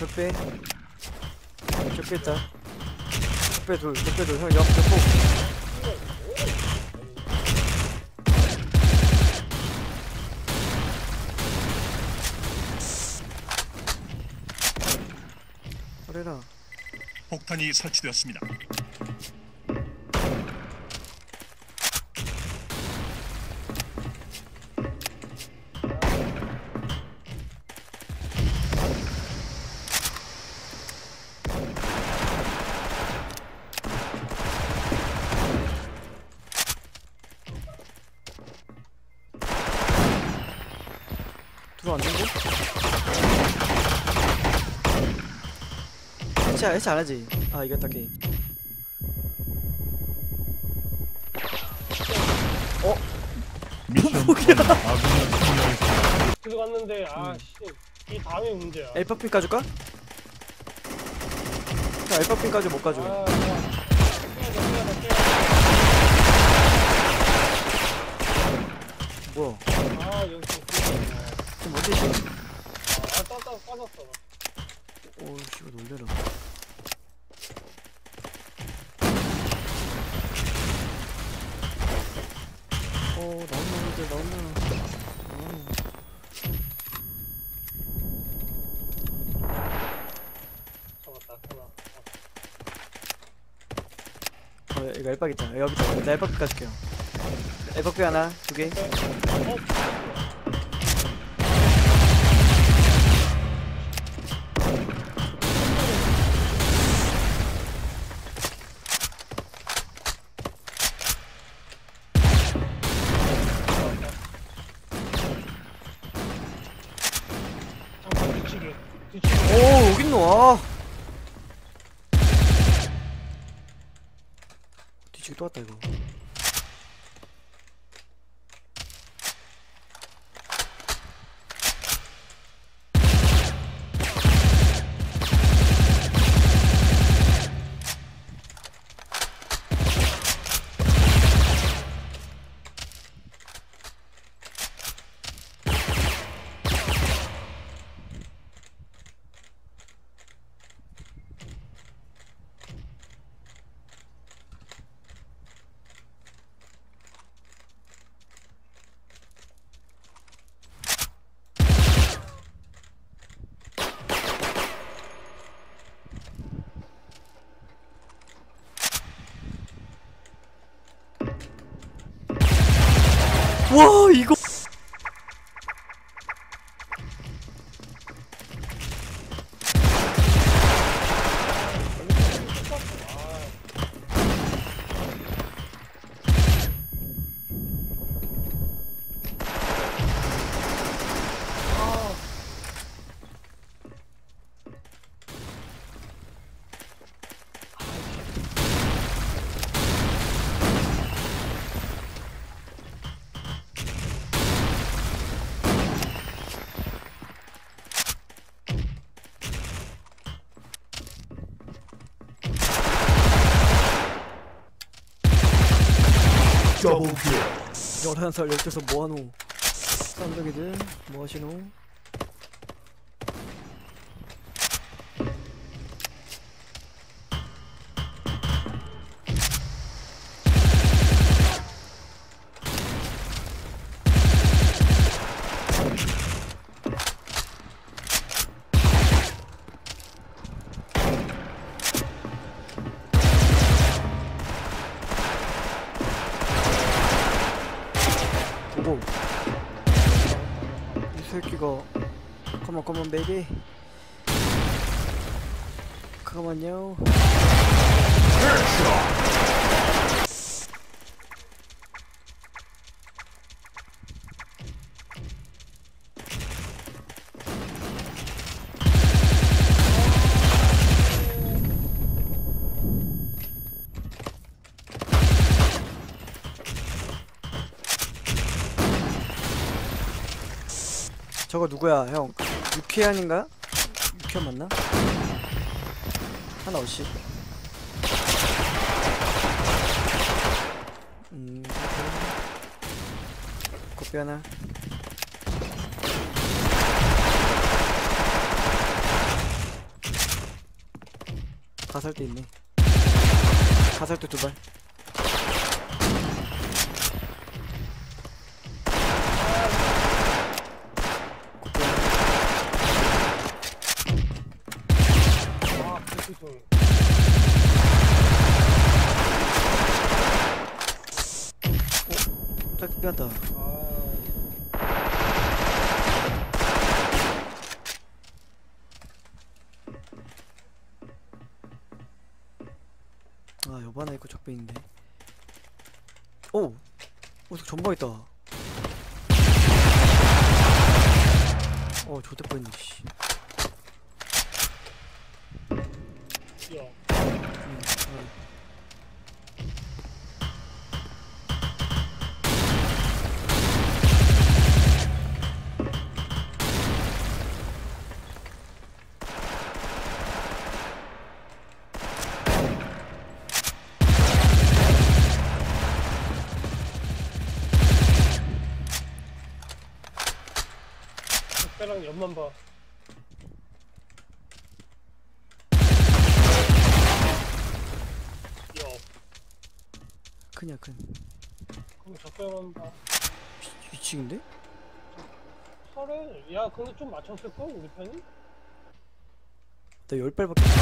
자 적배 적배 있다. 적배 둘 적배 둘형 옆, 옆폭 폭탄이 설치되었습니다. 해체 해체 안 하지? 아 이겼다 게임 미션 아군이 승리하였습니다. 들어갔는데 아씨 이 다음이 문제야. 엘파핀 까줄까? 자 엘파핀까지 못 가져 아. 뭐야 아 여기. 지금 어디지? 아 따따 빠졌어. 오우 씨발 놀래라 어 나온나 이제 나온나 잡았다. 하나. 어 이거 엘박 있다 여기 있다 나 엘박 까줄게요 엘박 하나 두 개 어? 오 여기 있노. 아. 뒤지기 또 왔다 이거 와 이거 더블 킬. 11살 12살 뭐하노 쌍둥이들 뭐하시노 이 새끼가. 컴온 컴온 베이비 잠깐만요 저거 누구야? 형 유쾌한인가? 유쾌한 맞나? 하나 어씨 음 커피 하나. 가살대 있네. 가살대 두발 아, 그치, 좀. 딱 삐었다 아, 아 여보 하나 있고 적배 있는데. 오! 어떻게 전방 있다. 어 좋대 뻔했네 씨. 야. 음, 아. 적배랑 옆만 봐. 야, 큰이야 큰 그럼 적배만 봐. 위층인데? 설에, 야, 근데 좀 맞췄을 걸, 우리 편이? 나 열 발밖에 없어.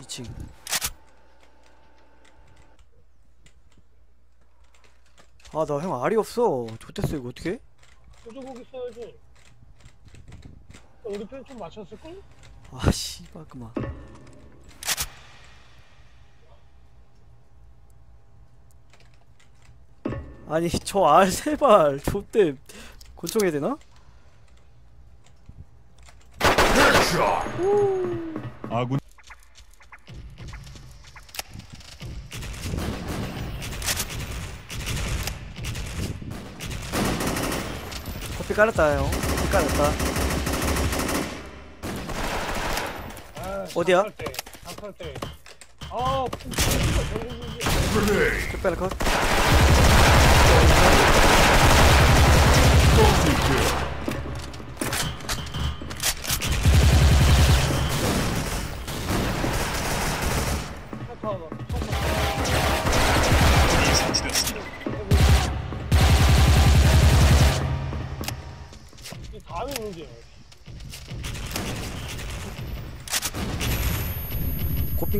이층 아 나 형 알이 없어 좋댔어 이거 어떡해? 소주고기 써야지. 우리 편 좀 맞췄을걸? 아 씨발 그만 아니 저 알 세발 좆대 권총해야 되나? 아군 피 깔았다 형 커피 깔았다 아, 어디야? 아. 특별한 컷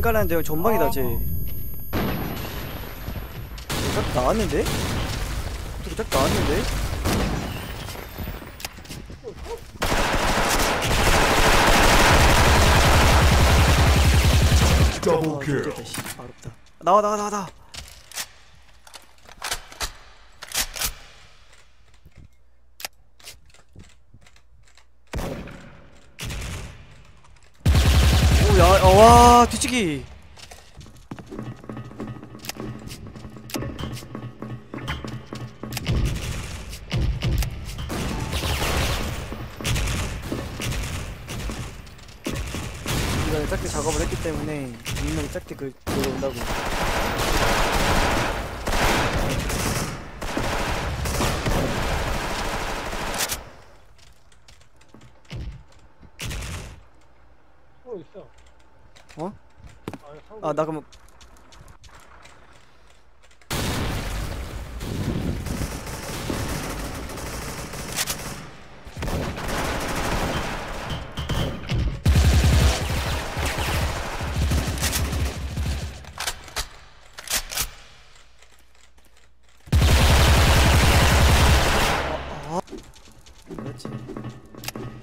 깔았는데 형 전방이다 아. 쟤딱 나왔는데? 어떻게 딱 나왔는데? 더블 아, 킬. 어렵다. 나와 나와 나와 나와. 오야 어, 와 뒤치기. 이번에 짝대 작업을 했기 때문에 분명히 짝대 그 그거 온다고. 또 있어. 어? 아 나 그럼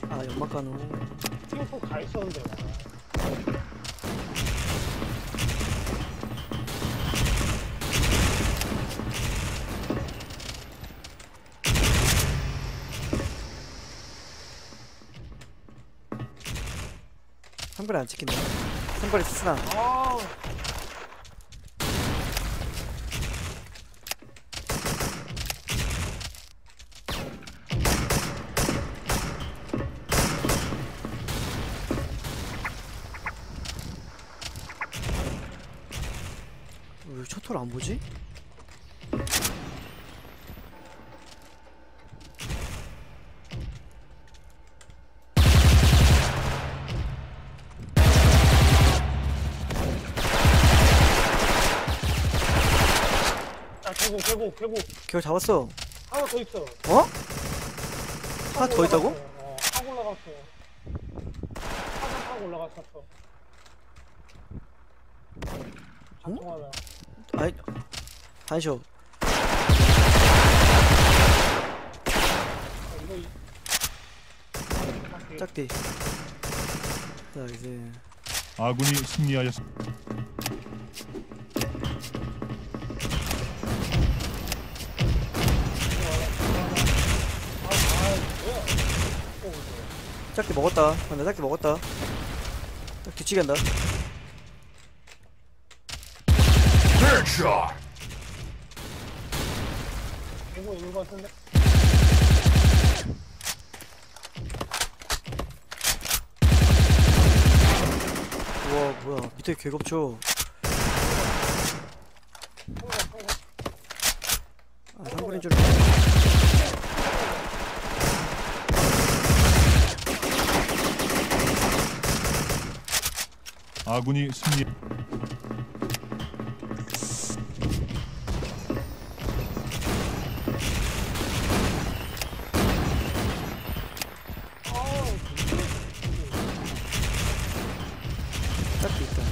아, 연막 간호 팀포 가 있었는데. 상거리 안 찍힌다 상거리 쓰나 아, 왜 셔터를 안 보지? 개고 개고 걔 잡았어 하나 더 있어. 어? 하나 더 있다고? 어, 타고 올라갔어. 올라갔었어. 자통 하나. 아이 반쇼 아, 이거 이- 짝대 자 이제 아군이 승리하였습니다. 짝대 먹었다. 나 짝대 먹었다. 짝 뒤치간다. 개고 있는 것 같은데? 우와 뭐야. 밑에 개겁쳐 아 상군인 줄 알았네 아군이 승리. 짝대 있다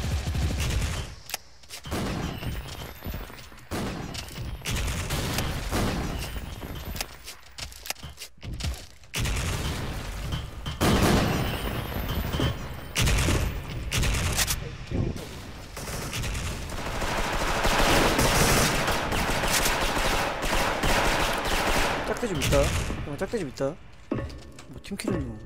짝대 좀 있다. 어 짝대 좀 있다. 뭐 팀킬은 뭐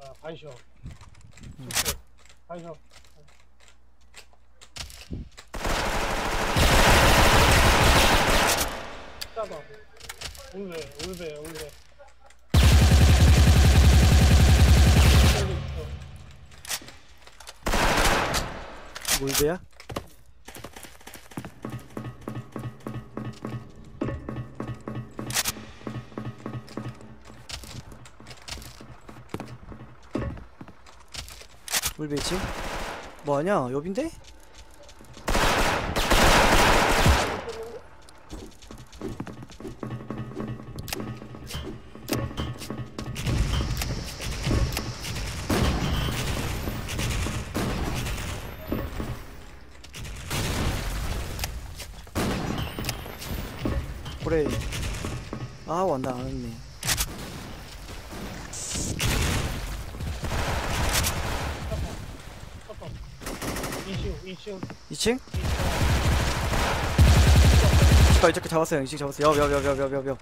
아, 반쇼. 음. 반쇼. 짜다. 울베, 울베, 울베. 저기 있어. 몰배야? 몰배 있지? 뭐하냐? 여빈데? 그래 아 완다 안 했네 쳤다. 이슈, 이슈. 2층? 아 이렇게 잡았어요 2층 잡았어요 여여여여여여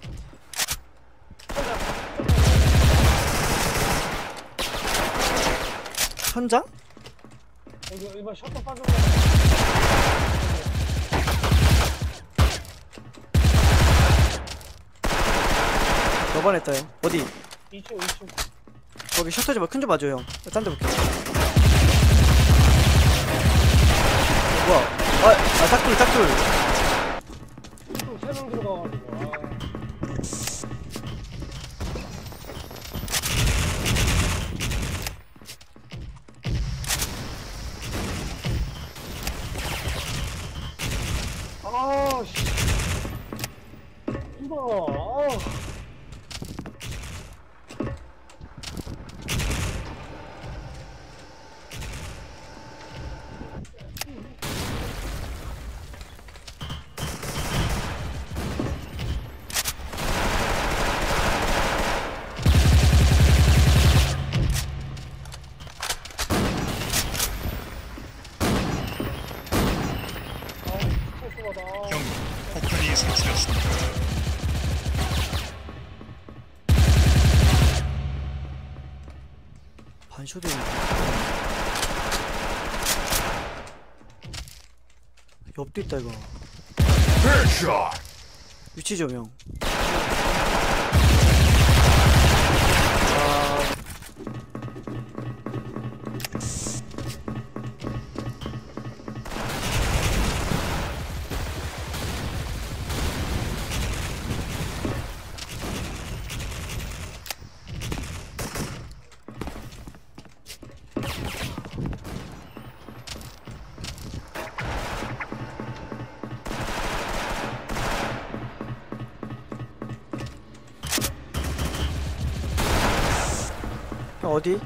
천장? 여기 일반 셔터 빠진 거. 몇번 했다요 어디? 이슈, 이슈. 거기 셔터 좀 큰좀 봐줘 형. 딴데 볼게. 뭐야? 아, 아 짝돌 짝돌. 또세명 들어가가지고. 아. 아, 씨. 이거, 아. 아, 반쇼도. 옆도 있다 이거. 위치 좀 형. 어디?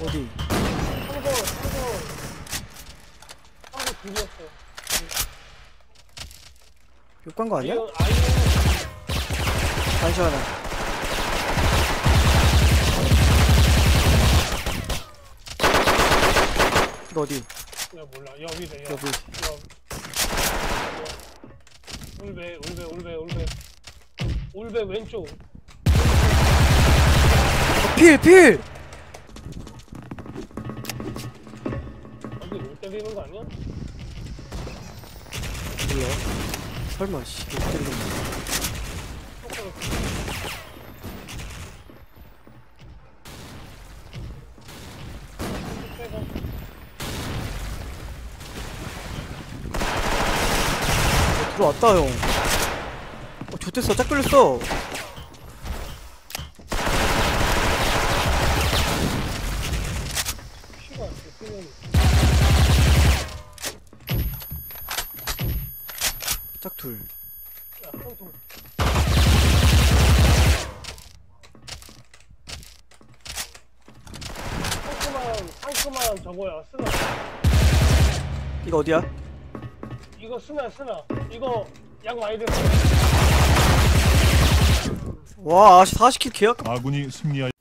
어디? 욕간 거 아니야? 잠시만요. 이거 어디? 야 몰라. 여기래. 여. 여기. 여. 울베 울베 울베 울베 울베 왼쪽. 어, 필! 필! 여기 올 때리는 거 아니야? 몰라. 설마, 씨. 못 때리는 거. 똑바로. 빼고. 어, 들어왔다, 형. 어, 좋댔어. 짝 걸렸어. 피가 뜨는. 짝 둘. 야 한통. 상큼한 상큼한 저거야 쓰나. 이거 어디야? 이거 쓰나 쓰나. 이거 약 많이 들어. 와, 40킬 계약? 아군이 승리하였습니다.